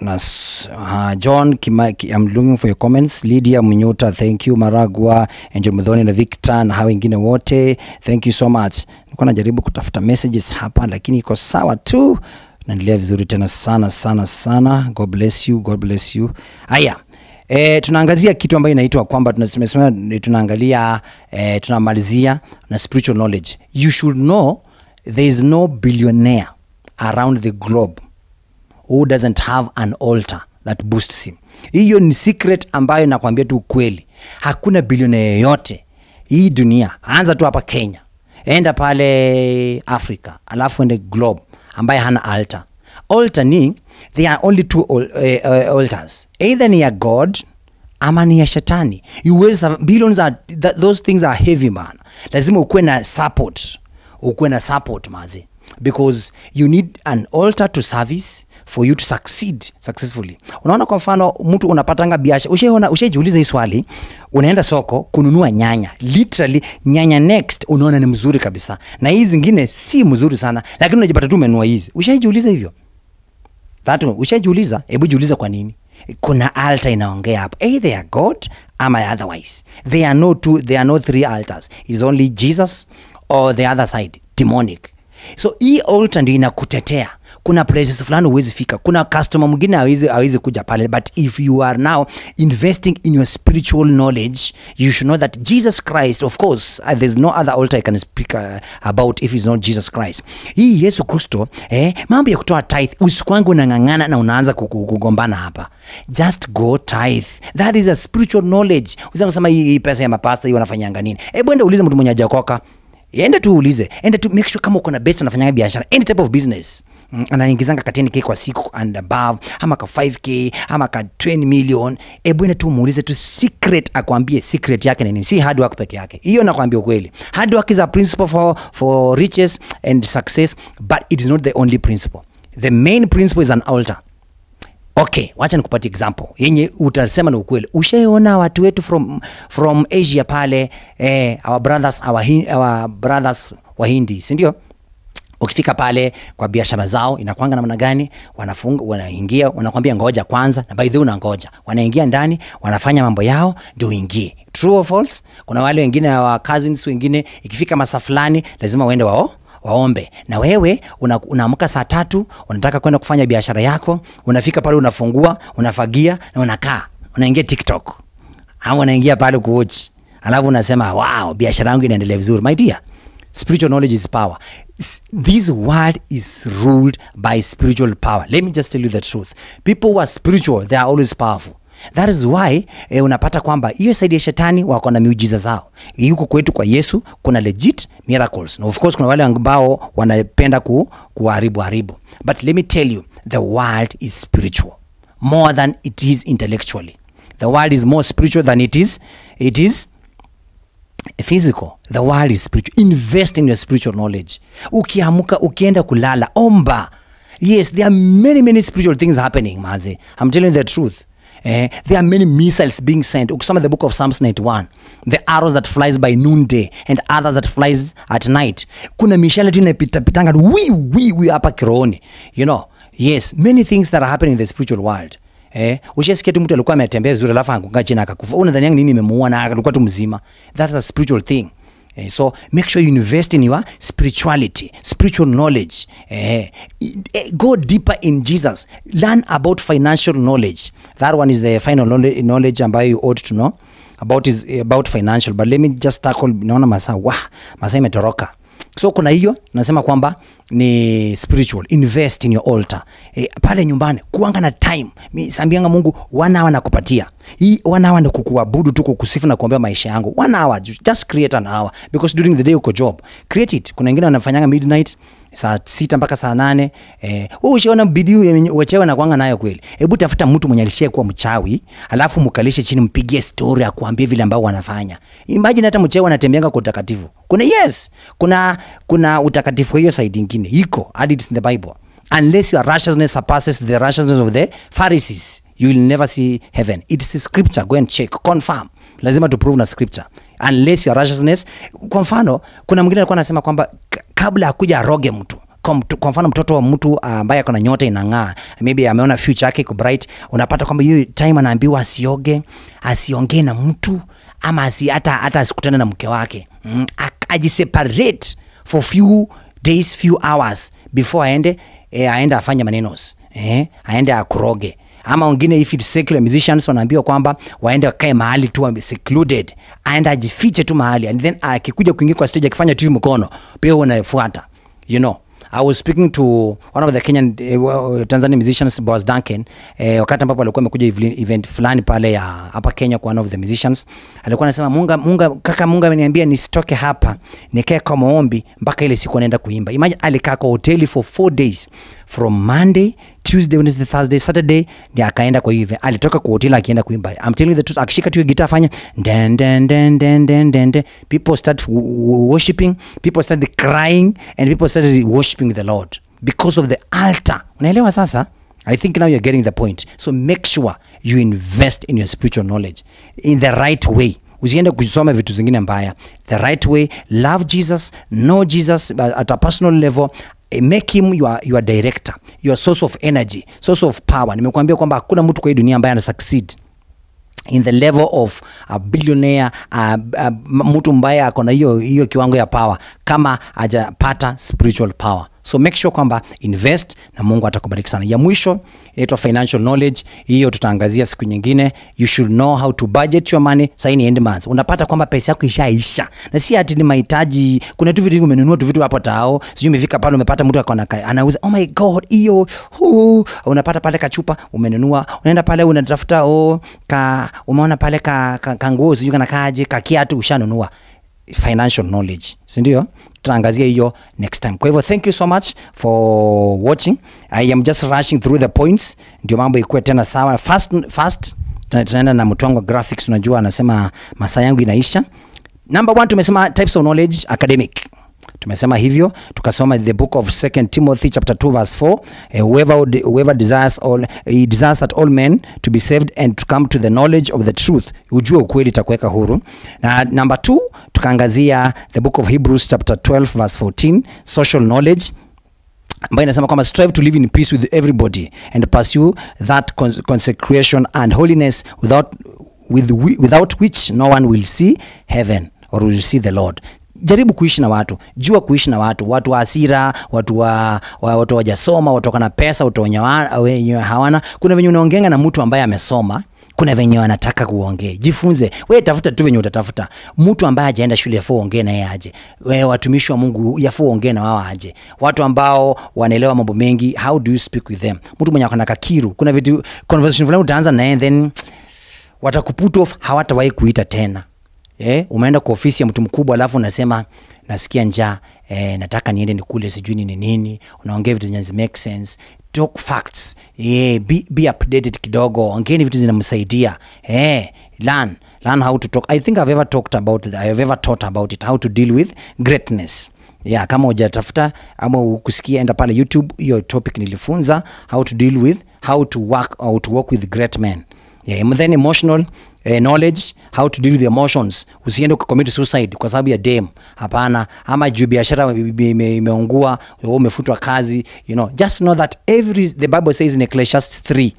nas, uh, John Kima, Ki- I'm looking for your comments. Lydia Munyota, thank you. maragua Angel Mudhoni na Victor na hao wengine wote, thank you so much. Nilikuwa najaribu kutafuta messages hapa lakini iko sawa tu. Naendelea vizuri tena sana sana sana. God bless you, God bless you. Haya. E, tunaangazia kitu ambayo inaitwa kwamba tunasema eh, tunaangalia e, tunamalizia na spiritual knowledge. You should know there is no billionaire around the globe who doesn't have an altar that boosts him. Hiyo ni secret ambayo nakwambia tu ukweli. Hakuna bilionea yote hii dunia, anza tu hapa Kenya, enda pale Africa, alafu ende globe ambaye hana altar. Altar ni there are only two uh, eh, altars, either ni ya God ama ni ya shetani. Billions are, th those things are heavy man. Lazima ukuwe na support, ukuwe na support mazi because you need an altar to service for you to succeed successfully. Unaona kwa mfano mtu unapatanga biashara ushaona ushajiuliza hii swali unaenda soko kununua nyanya. Literally nyanya next unaona ni mzuri kabisa. Na hii zingine si mzuri sana lakini unajipata tu umenunua hizi. Ushajiuliza hivyo? That ushajiuliza hebu jiuliza kwa nini? Kuna altar inaongea hapo either ya god ama otherwise. There are no two, there are no three altars. Is only jesus or the other side demonic. So hii altar ndio inakutetea kuna places fulani huwezi fika. Kuna customer mwingine hawezi hawezi kuja pale. But if you are now investing in your spiritual knowledge you should know that jesus christ of course uh, there's no other altar i can speak uh, about if it's not jesus christ. Hii yesu kristo eh, mambo ya kutoa tithe usikwangu unang'ang'ana na unaanza kugombana hapa. Just go tithe. That is a spiritual knowledge. Usianze kusema hii pesa ya mapasta hii wanafanyanga nini? Hebu enda ulize mtu mwenye ajakoka enda tu uulize. Enda tu make sure kama uko na best unafanyanga biashara. Any type of business anaingizanga ka 10k kwa siku and above ama ka 5k ama ka 20 million. Ebu ina tu muulize tu secret akwambie secret yake ni nini. Si hard work peke yake. Hiyo nakwambia ukweli. Hard work is a principle for, for riches and success but it is not the only principle. The main principle is an altar. Okay wacha nikupatie example. Yenye utasema na ukweli. Ushaiona watu wetu from, from asia pale eh, our brothers our, our brothers wa hindi sindio ukifika pale kwa biashara zao inakwanga namna gani? Wanafunga wanaingia wanakwambia ngoja kwanza na by the way unangoja. Wanaingia ndani wanafanya mambo yao ndio uingie. True or false? Kuna wale wengine wa cousins wengine ikifika masaa fulani lazima uende wao waombe. Na wewe una- unaamka saa tatu unataka kwenda kufanya biashara yako unafika pale unafungua unafagia na unakaa. Unaingia tiktok. Ama unaingia pale kuochi alafu unasema wow biashara yangu inaendelea vizuri. My dear spiritual knowledge is power. This world is ruled by spiritual power. Let me just tell you the truth. People who are spiritual they are always powerful. That is why eh, unapata kwamba hiyo saidi ya shetani wako na miujiza zao. Yuko kwetu kwa yesu kuna legit miracles. Na of course kuna wale ambao wanapenda ku, kuharibu haribu. But let me tell you the world is spiritual. More than it is intellectually. The world is more spiritual than it is it is physical the world is spiritual. Invest in your spiritual knowledge. Ukiamuka ukienda kulala omba. Yes there are many many spiritual things happening mazi. I'm telling the truth. Eh, there are many missiles being sent. Ukisoma the book of psalms 91 the arrows that flies by noonday and others that flies at night. Kuna mishale tu inapitapitanga wi wi wi hapa kirooni you know yes many things that are happening in the spiritual world Eh, ushasikia tu mtu alikuwa ametembea vizuri alafu anguka chini akakufa. Unadhania nini imemuua na alikuwa tu mzima. That's a spiritual thing. Eh, so make sure you invest in your spirituality, spiritual knowledge. Eh, eh, go deeper in Jesus. Learn about financial knowledge. That one is the final knowledge ambayo you ought to know about is about financial. But let me just tackle naona masaa wah, masaa imetoroka so kuna hiyo nasema kwamba ni spiritual. Invest in your altar. E, pale nyumbani kuanga na time. Mi sambianga mungu one hour nakupatia. Hii one hour ni kukuabudu tu kukusifu na kuombea maisha yangu. One hour just create an hour. Because during the day uko job. Create it. Kuna wengine wanafanyanga midnight saa sita mpaka saa nane. Eh, wewe ushaona bidii wachawi nakwanga nayo kweli? Hebu tafuta mtu mwenye alishia kuwa mchawi alafu mkalishe chini mpigie story akuambie vile ambao wanafanya. Imagine hata mchawi anatembeanga kwa utakatifu. Kuna yes kuna kuna utakatifu hiyo side ingine iko. Added in the bible. Unless your righteousness surpasses the righteousness of the pharisees you will never see heaven. It's scripture. Go and check. Confirm. Lazima to prove na scripture. Unless your righteousness kwa mfano kuna mwingine alikuwa anasema kwamba kabla akuja aroge mtu kwa mfano mtoto wa mtu ambaye akona nyota inang'aa maybe ameona future yake iko bright unapata kwamba hiyo time anaambiwa asioge asiongee na mtu ama asi, hata, hata asikutane na mke wake. Mm, ajiseparate for few days few hours before aende eh, aende afanye manenos eh, aende akuroge. Ama wengine if it's secular musicians wanaambiwa kwamba waende wakae mahali tu secluded aende ajifiche tu mahali and then akikuja kuingia kwa stage akifanya tu mkono pia unafuata you know I was speaking to one of the Kenyan uh, Tanzanian musicians Boaz Duncan eh, wakati ambapo alikuwa amekuja event fulani pale ya hapa Kenya kwa one of the musicians alikuwa anasema Munga, Munga kaka Munga ameniambia nisitoke hapa nikae kwa maombi mpaka ile siku anaenda kuimba. Imagine alikaa kwa hoteli for four days from Monday Tuesday, Wednesday, Thursday, Saturday ndi akaenda kwa hiyo. Alitoka kwa hoteli akienda kuimba. I'm telling you the truth, akishika tu hiyo gitaa afanya den den den den den den. People start worshiping, people started crying and people started worshiping the Lord because of the altar. Unaelewa sasa? I think now you're getting the point. So make sure you invest in your spiritual knowledge in the right way usiende kusoma vitu zingine mbaya the right way love jesus know jesus at a personal level make him your, your director your source of energy source of power. Nimekuambia kwamba hakuna mtu kwa hii dunia ambaye ana succeed. In the level of a billionaire uh, uh, mtu mbaye ako na hiyo hiyo kiwango ya power kama hajapata spiritual power so make sure kwamba invest na mungu atakubariki sana. Ya mwisho inaitwa financial knowledge. Hiyo tutaangazia siku nyingine. You should know how to budget your money. Sahii ni end month. Unapata kwamba pesa yako ishaisha. Na si ati ni mahitaji kuna tu vitu umenunua tu vitu hapo tao. Sijui umefika pale umepata mtu akona ka- anauza oh my god hiyo unapata pale kachupa umenunua. Unaenda pale unatafuta oh, ka umeona pale ka, ka, ka nguo sijui kana kaje ka kiatu ushanunua. Financial knowledge. Sindio tutaangazia hiyo next time. Kwa hivyo thank you so much for watching. I am just rushing through the points. Ndio mambo ikuwe tena sawa. Fast, fast tunaenda na mtongo graphics. Unajua anasema masaa yangu inaisha. Number one tumesema types of knowledge academic tumesema hivyo tukasoma the book of second timothy chapter 2 verse 4 eh, whoever, whoever desires all he desires that all men to be saved and to come to the knowledge of the truth. Ujue ukweli itakuweka huru. Na number 2 tukaangazia the book of hebrews chapter 12 verse 14 social knowledge ambayo inasema kwamba strive to live in peace with everybody and pursue that consecration and holiness without, with, without which no one will see heaven or will see the lord jaribu kuishi na watu. Jua kuishi na watu. Watu wa hasira watu wa, wa watu wajasoma watu wakana pesa watu wenye hawana. Kuna venye unaongenga na mtu ambaye amesoma kuna venye wanataka kuongea. jifunze. We tafuta tu venye utatafuta. Mtu ambaye ajaenda shule yafaa ongee naye aje. We watumishi wa mungu yafaa ongee na wao aje. Watu ambao wanaelewa mambo mengi how do you speak with them? Mtu mwenye akona kakiru. Kuna vitu conversation fulani utaanza naye then watakuput off hawatawahi kuita tena eh, umeenda kwa ofisi ya mtu mkubwa alafu unasema nasikia njaa. Eh, nataka niende nikule sijui nini nini. Unaongea vitu zenye make sense. Talk facts. Yeah, be, be updated kidogo. Ongeeni vitu zinamsaidia. Eh, learn. Learn how to talk. I think i've ever talked about it i've ever taught about it. How to deal with greatness. Yeah, kama hujatafuta ama ukusikia enda pale youtube hiyo topic nilifunza. How to deal with how to work how to work with great men. Yeah, and then emotional eh, knowledge how to deal with emotions. Usiende ukacommit suicide kwa sababu ya dem. Hapana. Ama juu biashara ime- ime- imeungua wewe umefutwa kazi you know. Just know that every the bible says in ecclesiastes 3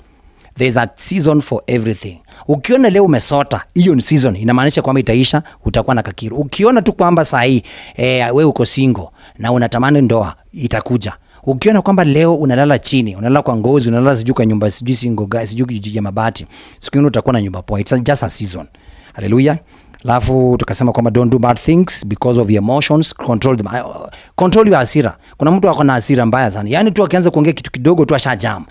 there's a season for everything. Ukiona leo umesota hiyo ni season. Inamaanisha kwamba itaisha utakuwa na kakiru. Ukiona tu kwamba saa hii eh, wewe uko single na unatamani ndoa itakuja ukiona kwamba leo unalala chini unalala kwa ngozi unalala sijui kwa nyumba sijui singoga sijui ya mabati siku nyingine utakuwa na nyumba poa. It's just a season. Haleluya alafu tukasema kwamba don't do bad things because of emotions. Control them uh, control your hasira. Kuna mtu ako na hasira mbaya sana. Yani tu akianza kuongea kitu kidogo tu ashajam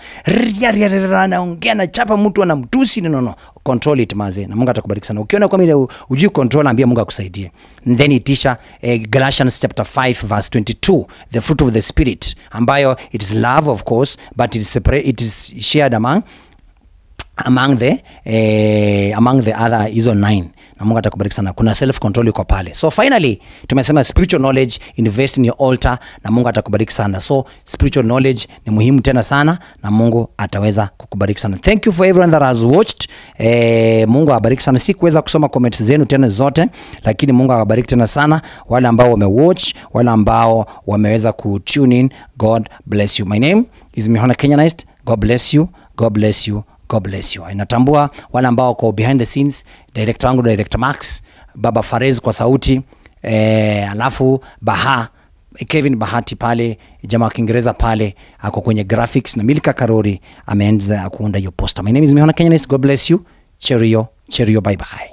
anaongea anachapa mtu anamtusi. No, no. control it maze. Na mungu atakubariki sana. Ukiona kwamba ile ujui control ambia mungu akusaidie. Then itisha eh, galatians chapter 5 verse 22 the fruit of the spirit ambayo it is love of course but it is, separate, it is shared among among the eh, among the other hizo nine na mungu atakubariki sana. Kuna self control iko pale. So finally tumesema spiritual knowledge invest in your altar. Na mungu atakubariki sana. So spiritual knowledge ni muhimu tena sana. Na mungu ataweza kukubariki sana. Thank you for everyone that has watched. Eh, mungu awabariki sana. Si kuweza kusoma comments zenu tena zote lakini mungu awabariki tena sana. Wale ambao wamewatch wale ambao wameweza kutune in god bless you. My name is mihona kenyanist. God bless you. God bless you God bless you. Inatambua wale ambao wako behind the scenes, director wangu director Max, Baba Farez kwa sauti eh, alafu Baha Kevin Bahati pale, jamaa wa Kiingereza pale ako kwenye graphics na Milka Karori ameanza kuunda hiyo poster. My name is Mihona Kenyanis. God bless you. Cheerio, cheerio, bye bye.